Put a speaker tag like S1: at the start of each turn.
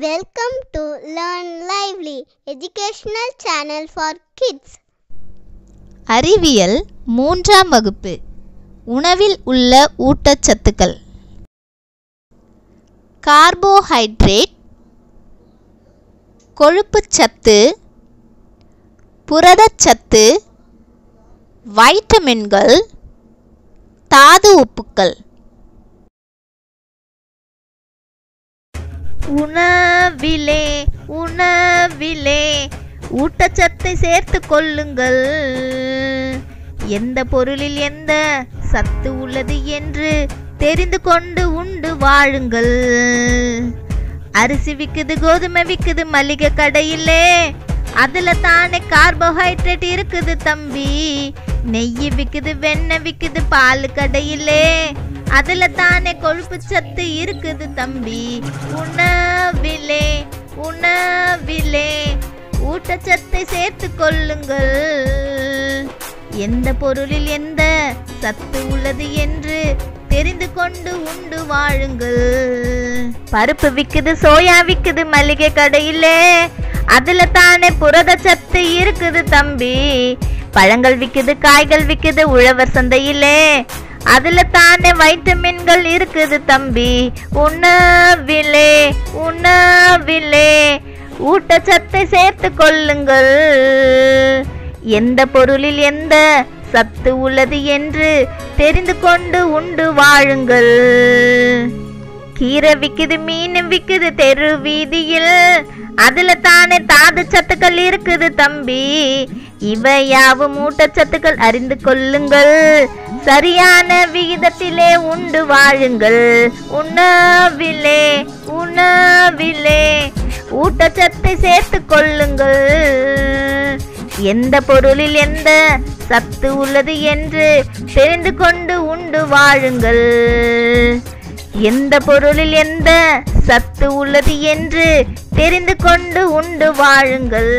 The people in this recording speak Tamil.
S1: Welcome to Learn Lively, educational channel for kids.
S2: அறிவியல் மூன்றாம் வகுப்பு. உணவில் உள்ள ஊட்டச்சத்துக்கள். கார்போஹைட்ரேட் கொழுப்புச்சத்து புரதச்சத்து வைட்டமின்கள் தாது உப்புக்கள். உணவிலே உணவிலே ஊட்டச்சத்தை சேர்த்து கொள்ளுங்கள். எந்த பொருளில் எந்த சத்து உள்ளது என்று தெரிந்து கொண்டு உண்டு வாழுங்கள். அரிசி விக்குது கோதுமை விக்குது மளிகை கடையிலே. அதுல தானே கார்போஹைட்ரேட் இருக்குது தம்பி. நெய் விக்குது வெண்ணெய் விக்குது பால் கடையிலே. அதுல தானே கொழுப்பு சத்து இருக்குது தம்பி? உணவிலே உணவிலே. ஊட்டச்சத்தை சேர்த்து கொள்ளுங்கள். எந்த பொருளில் எந்த சத்து உள்ளது என்று தெரிந்து கொண்டு உண்டு வாழுங்கள். பருப்பு விக்குது சோயா விக்குது மளிகை கடையிலே. அதுல தானே புரத சத்து இருக்குது தம்பி. பழங்கள் விக்குது காய்கள் விக்குது உழவர் சந்தையிலே. அதுல தானே வைட்டமின்கள் இருக்குது தம்பி. உணவிலே உணவிலே ஊட்டச்சத்தை சேர்த்து கொள்ளுங்கள். எந்த பொருளில் எந்த சத்து உள்ளது என்று தெரிந்து கொண்டு உண்டு வாழுங்கள். கீரை விக்குது மீன் விக்குது தெரு வீதியில். அதுல தானே தாது சத்துக்கள் இருக்குது தம்பி. இவையாவும் ஊட்டச்சத்துக்கள் அறிந்து கொள்ளுங்கள். சரியான விகிதத்திலே உண்டு வாழுங்கள். உணவிலே உணவிலே ஊட்டச்சத்தை சேர்த்து கொள்ளுங்கள். எந்த பொருளில் எந்த சத்து உள்ளது என்று தெரிந்து கொண்டு உண்டு வாழுங்கள். எந்த பொருளில் எந்த சத்து உள்ளது என்று தெரிந்து கொண்டு உண்டு வாழுங்கள்.